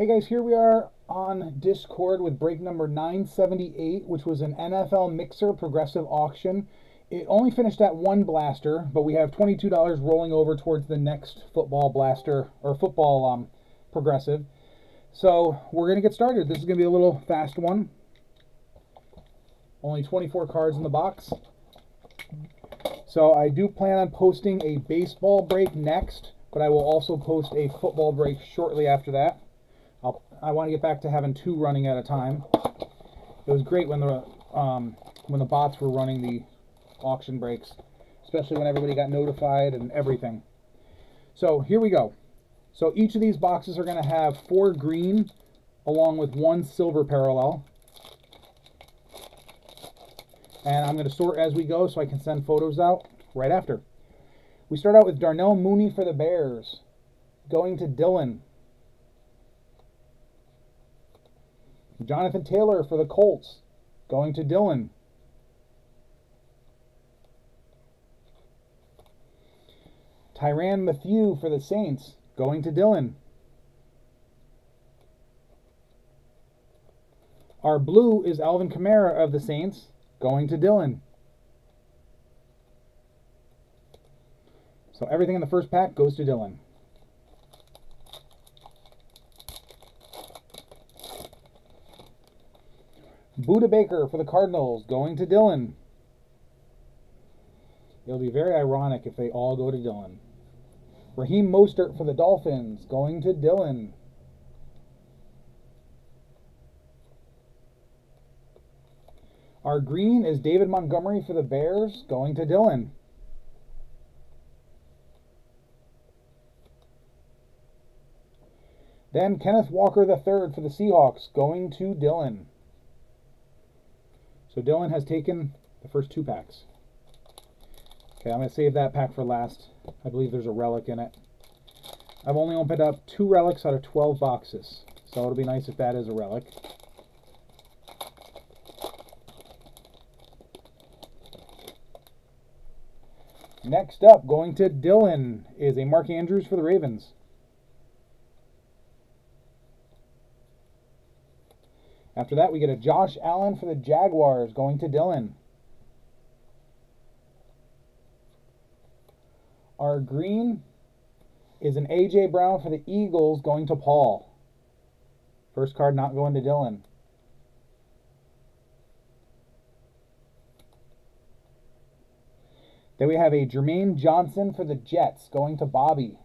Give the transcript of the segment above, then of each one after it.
Hey guys, here we are on Discord with break number 978, which was an NFL Mixer Progressive auction. It only finished at one blaster, but we have $22 rolling over towards the next football blaster or football um, progressive. So we're going to get started. This is going to be a little fast one. Only 24 cards in the box. So I do plan on posting a baseball break next, but I will also post a football break shortly after that. I'll, want to get back to having two running at a time. It was great when the um, when the bots were running the auction breaks, especially when everybody got notified and everything. So here we go. So each of these boxes are going to have four green along with one silver parallel. And I'm going to sort as we go so I can send photos out right after. We start out with Darnell Mooney for the Bears. Going to Dylan. Jonathan Taylor for the Colts, going to Dylan. Tyrann Mathieu for the Saints, going to Dylan. Our blue is Alvin Kamara of the Saints, going to Dylan. So everything in the first pack goes to Dylan. Budda Baker for the Cardinals, going to Dylan. It'll be very ironic if they all go to Dylan. Raheem Mostert for the Dolphins, going to Dylan. Our green is David Montgomery for the Bears, going to Dylan. Then Kenneth Walker III for the Seahawks, going to Dylan. So Dylan has taken the first two packs. Okay, I'm going to save that pack for last. I believe there's a relic in it. I've only opened up two relics out of 12 boxes. So it'll be nice if that is a relic. Next up, going to Dylan, is a Mark Andrews for the Ravens. After that, we get a Josh Allen for the Jaguars going to Dylan. Our green is an A.J. Brown for the Eagles going to Paul. First card not going to Dylan. Then we have a Jermaine Johnson for the Jets going to Bobby.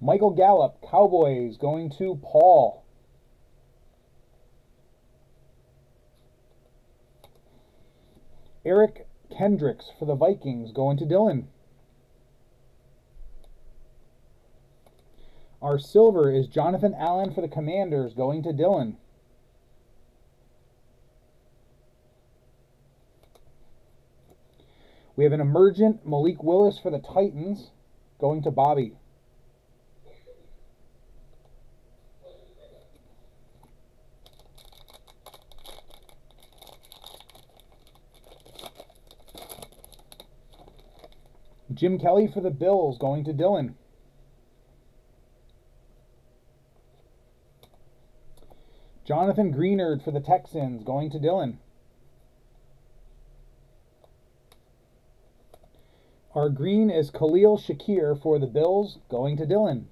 Michael Gallup, Cowboys, going to Paul. Eric Kendricks for the Vikings, going to Dylan. Our silver is Jonathan Allen for the Commanders, going to Dylan. We have an emergent Malik Willis for the Titans, going to Bobby. Jim Kelly for the Bills, going to Dylan. Jonathan Greenard for the Texans, going to Dylan. Our green is Khalil Shakir for the Bills, going to Dylan.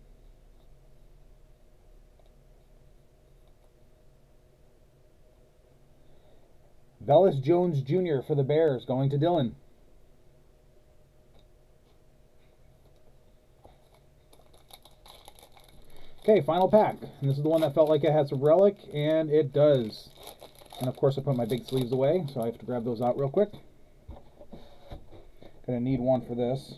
Velus Jones Jr. for the Bears, going to Dylan. Okay, final pack. And this is the one that felt like it has a relic, and it does. And of course I put my big sleeves away, so I have to grab those out real quick. Gonna need one for this.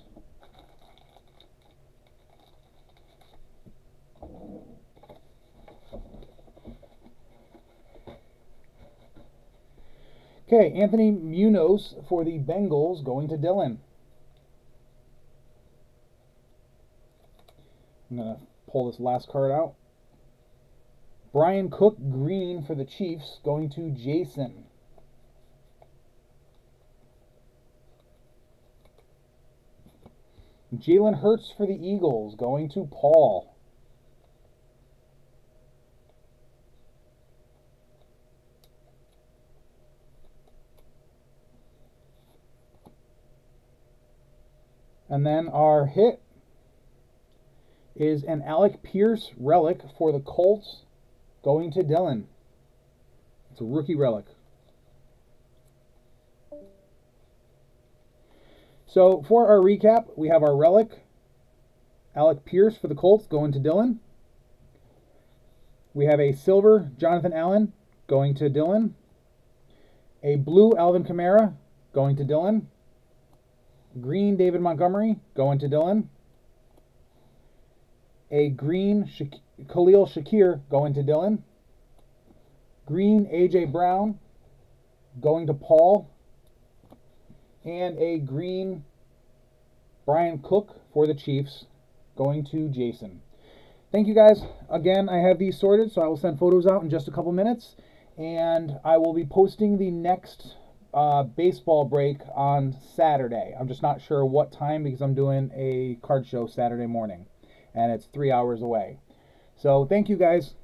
Okay, Anthony Munoz for the Bengals going to Dylan. I'm going to pull this last card out. Bryan Cook green for the Chiefs going to Jason. Jalen Hurts for the Eagles going to Paul. And then our hit is an Alec Pierce relic for the Colts going to Dylan. It's a rookie relic. So for our recap, we have our relic, Alec Pierce for the Colts going to Dylan. We have a silver Jonathan Allen going to Dylan. A blue Alvin Kamara going to Dylan. Green David Montgomery going to Dylan. A green Sha- Khalil Shakir going to Dylan. Green AJ Brown going to Paul. And a green Bryan Cook for the Chiefs going to Jason. Thank you guys. Again, I have these sorted, so I will send photos out in just a couple minutes. And I will be posting the next uh, baseball break on Saturday. I'm just not sure what time because I'm doing a card show Saturday morning, and it's three hours away. So thank you guys.